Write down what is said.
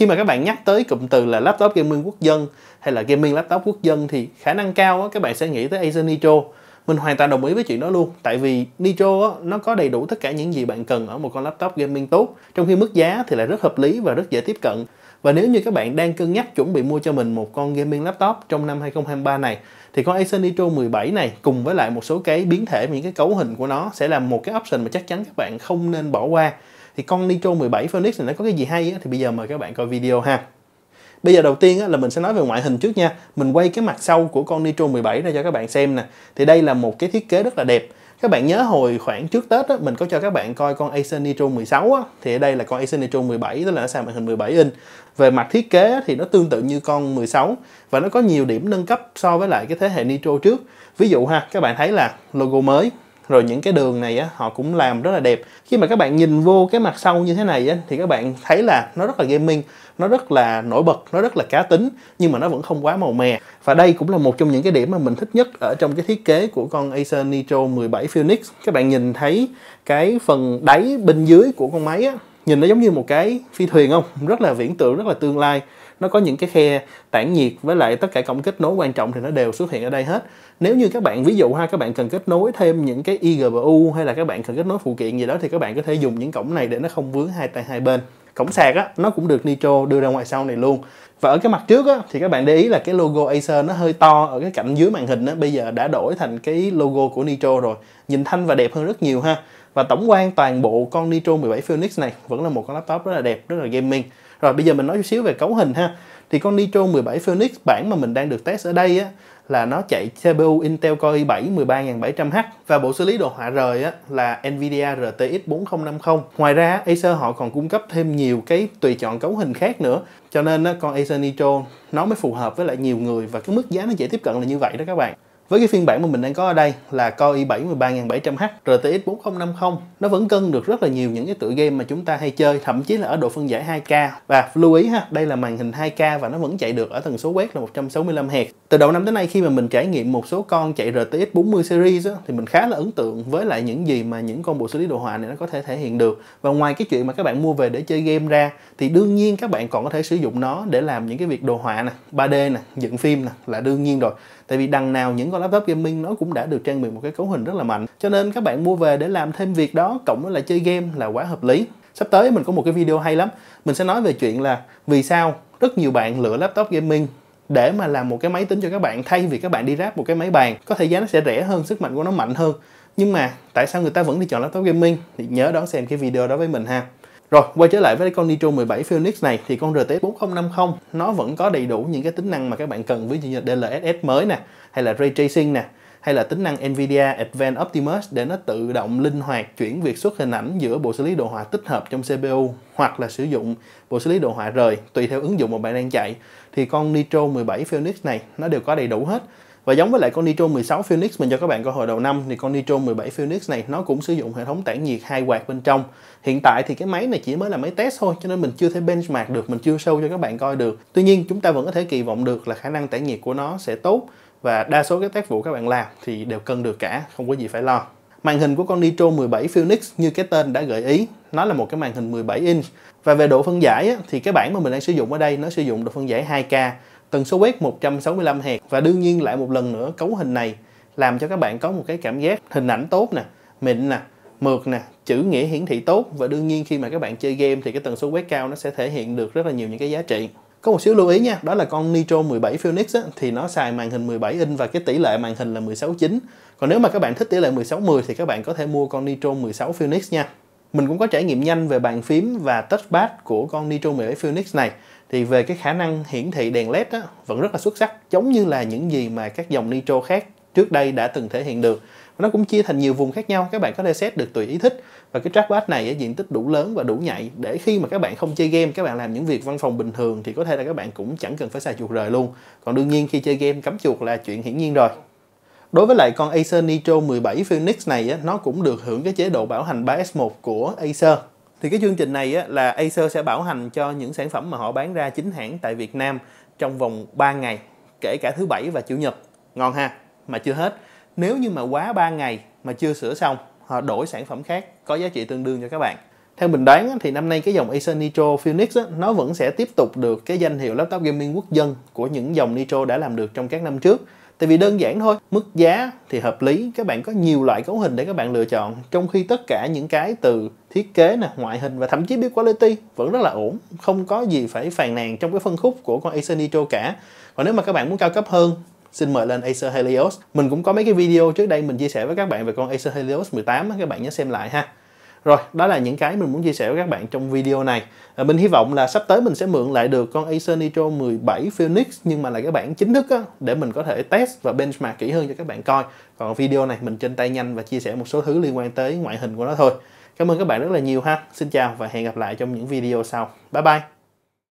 khi mà các bạn nhắc tới cụm từ là laptop gaming quốc dân hay là gaming laptop quốc dân thì khả năng cao á, các bạn sẽ nghĩ tới Acer Nitro. Mình hoàn toàn đồng ý với chuyện đó luôn tại vì Nitro á, nó có đầy đủ tất cả những gì bạn cần ở một con laptop gaming tốt trong khi mức giá thì lại rất hợp lý và rất dễ tiếp cận. Và nếu như các bạn đang cân nhắc chuẩn bị mua cho mình một con gaming laptop trong năm 2023 này thì con Acer Nitro 17 này cùng với lại một số cái biến thể những cái cấu hình của nó sẽ là một cái option mà chắc chắn các bạn không nên bỏ qua thì con Nitro 17 Phoenix này nó có cái gì hay á, thì bây giờ mời các bạn coi video ha. Bây giờ đầu tiên á, là mình sẽ nói về ngoại hình trước nha. Mình quay cái mặt sau của con Nitro 17 ra cho các bạn xem nè. Thì đây là một cái thiết kế rất là đẹp. Các bạn nhớ hồi khoảng trước Tết á, mình có cho các bạn coi con Acer Nitro 16 á, thì ở đây là con Acer Nitro 17 tức là nó sang màn hình 17 inch. Về mặt thiết kế thì nó tương tự như con 16 và nó có nhiều điểm nâng cấp so với lại cái thế hệ Nitro trước. Ví dụ ha, các bạn thấy là logo mới, rồi những cái đường này á, họ cũng làm rất là đẹp. Khi mà các bạn nhìn vô cái mặt sau như thế này á, thì các bạn thấy là nó rất là gaming nó rất là nổi bật nó rất là cá tính nhưng mà nó vẫn không quá màu mè. Và đây cũng là một trong những cái điểm mà mình thích nhất ở trong cái thiết kế của con Acer Nitro 17 Phoenix. Các bạn nhìn thấy cái phần đáy bên dưới của con máy á nhìn nó giống như một cái phi thuyền không? Rất là viễn tưởng, rất là tương lai. Nó có những cái khe tản nhiệt với lại tất cả cổng kết nối quan trọng thì nó đều xuất hiện ở đây hết. Nếu như các bạn, ví dụ ha, các bạn cần kết nối thêm những cái igbu hay là các bạn cần kết nối phụ kiện gì đó thì các bạn có thể dùng những cổng này để nó không vướng hai tay hai bên. Cổng sạc á, nó cũng được Nitro đưa ra ngoài sau này luôn. Và ở cái mặt trước á, thì các bạn để ý là cái logo Acer nó hơi to ở cái cạnh dưới màn hình á, bây giờ đã đổi thành cái logo của Nitro rồi. Nhìn thanh và đẹp hơn rất nhiều ha và tổng quan toàn bộ con Nitro 17 Phoenix này vẫn là một con laptop rất là đẹp rất là gaming rồi bây giờ mình nói chút xíu về cấu hình ha thì con Nitro 17 Phoenix bản mà mình đang được test ở đây á là nó chạy CPU Intel Core i7 13700H và bộ xử lý đồ họa rời á, là Nvidia RTX 4050. Ngoài ra Acer họ còn cung cấp thêm nhiều cái tùy chọn cấu hình khác nữa. Cho nên á, con Acer Nitro nó mới phù hợp với lại nhiều người và cái mức giá nó dễ tiếp cận là như vậy đó các bạn. Với cái phiên bản mà mình đang có ở đây là Core i7 13700H RTX 4050 nó vẫn cân được rất là nhiều những cái tựa game mà chúng ta hay chơi thậm chí là ở độ phân giải 2K và lưu ý ha đây là màn hình 2K và nó vẫn chạy được ở tần số quét là 165Hz từ đầu năm tới nay khi mà mình trải nghiệm một số con chạy RTX 40 series á, thì mình khá là ấn tượng với lại những gì mà những con bộ xử lý đồ họa này nó có thể thể hiện được. Và ngoài cái chuyện mà các bạn mua về để chơi game ra thì đương nhiên các bạn còn có thể sử dụng nó để làm những cái việc đồ họa nè 3D nè dựng phim nè là đương nhiên rồi. Tại vì đằng nào những con laptop gaming nó cũng đã được trang bị một cái cấu hình rất là mạnh. Cho nên các bạn mua về để làm thêm việc đó, cộng với lại chơi game là quá hợp lý. Sắp tới mình có một cái video hay lắm. Mình sẽ nói về chuyện là vì sao rất nhiều bạn lựa laptop gaming để mà làm một cái máy tính cho các bạn, thay vì các bạn đi ráp một cái máy bàn. Có thể giá nó sẽ rẻ hơn, sức mạnh của nó mạnh hơn. Nhưng mà tại sao người ta vẫn đi chọn laptop gaming? Thì nhớ đón xem cái video đó với mình ha rồi, quay trở lại với con Nitro 17 Phoenix này thì con RTX 4050 nó vẫn có đầy đủ những cái tính năng mà các bạn cần ví dụ như DLSS mới nè, hay là Ray Tracing nè, hay là tính năng Nvidia Advanced Optimus để nó tự động linh hoạt chuyển việc xuất hình ảnh giữa bộ xử lý đồ họa tích hợp trong CPU hoặc là sử dụng bộ xử lý đồ họa rời tùy theo ứng dụng mà bạn đang chạy. Thì con Nitro 17 Phoenix này nó đều có đầy đủ hết và giống với lại con Nitro 16 Phoenix mình cho các bạn coi hồi đầu năm thì con Nitro 17 Phoenix này nó cũng sử dụng hệ thống tản nhiệt hai quạt bên trong. Hiện tại thì cái máy này chỉ mới là máy test thôi cho nên mình chưa thể benchmark được, mình chưa show cho các bạn coi được. Tuy nhiên chúng ta vẫn có thể kỳ vọng được là khả năng tản nhiệt của nó sẽ tốt và đa số các tác vụ các bạn làm thì đều cân được cả, không có gì phải lo. Màn hình của con Nitro 17 Phoenix như cái tên đã gợi ý, nó là một cái màn hình 17 inch. Và về độ phân giải thì cái bản mà mình đang sử dụng ở đây nó sử dụng độ phân giải 2K tần số quét 165 Hz và đương nhiên lại một lần nữa cấu hình này làm cho các bạn có một cái cảm giác hình ảnh tốt nè, mịn nè, mượt nè, chữ nghĩa hiển thị tốt và đương nhiên khi mà các bạn chơi game thì cái tần số quét cao nó sẽ thể hiện được rất là nhiều những cái giá trị. Có một xíu lưu ý nha, đó là con Nitro 17 Phoenix á, thì nó xài màn hình 17 inch và cái tỷ lệ màn hình là 16:9. Còn nếu mà các bạn thích tỷ lệ 16:10 thì các bạn có thể mua con Nitro 16 Phoenix nha. Mình cũng có trải nghiệm nhanh về bàn phím và touchpad của con Nitro 17 Phoenix này thì về cái khả năng hiển thị đèn led á, vẫn rất là xuất sắc giống như là những gì mà các dòng nitro khác trước đây đã từng thể hiện được. Nó cũng chia thành nhiều vùng khác nhau các bạn có thể set được tùy ý thích. Và cái trackpad này ở diện tích đủ lớn và đủ nhạy để khi mà các bạn không chơi game các bạn làm những việc văn phòng bình thường thì có thể là các bạn cũng chẳng cần phải xài chuột rời luôn. Còn đương nhiên khi chơi game cắm chuột là chuyện hiển nhiên rồi. Đối với lại con Acer Nitro 17 Phoenix này á, nó cũng được hưởng cái chế độ bảo hành 3S1 của Acer thì cái chương trình này á, là Acer sẽ bảo hành cho những sản phẩm mà họ bán ra chính hãng tại Việt Nam trong vòng 3 ngày, kể cả thứ bảy và chủ nhật. Ngon ha, mà chưa hết. Nếu như mà quá 3 ngày mà chưa sửa xong, họ đổi sản phẩm khác có giá trị tương đương cho các bạn. theo mình đoán thì năm nay cái dòng Acer Nitro Phoenix á, nó vẫn sẽ tiếp tục được cái danh hiệu laptop gaming quốc dân của những dòng Nitro đã làm được trong các năm trước Tại vì đơn giản thôi, mức giá thì hợp lý, các bạn có nhiều loại cấu hình để các bạn lựa chọn, trong khi tất cả những cái từ thiết kế nè, ngoại hình và thậm chí build quality vẫn rất là ổn, không có gì phải phàn nàn trong cái phân khúc của con Acer Nitro cả. Còn nếu mà các bạn muốn cao cấp hơn, xin mời lên Acer Helios. Mình cũng có mấy cái video trước đây mình chia sẻ với các bạn về con Acer Helios 18 các bạn nhớ xem lại ha. Rồi, đó là những cái mình muốn chia sẻ với các bạn trong video này. À, mình hy vọng là sắp tới mình sẽ mượn lại được con Acer Nitro 17 Phoenix nhưng mà là cái bản chính thức á, để mình có thể test và benchmark kỹ hơn cho các bạn coi. Còn video này mình trên tay nhanh và chia sẻ một số thứ liên quan tới ngoại hình của nó thôi. Cảm ơn các bạn rất là nhiều ha. Xin chào và hẹn gặp lại trong những video sau. Bye bye.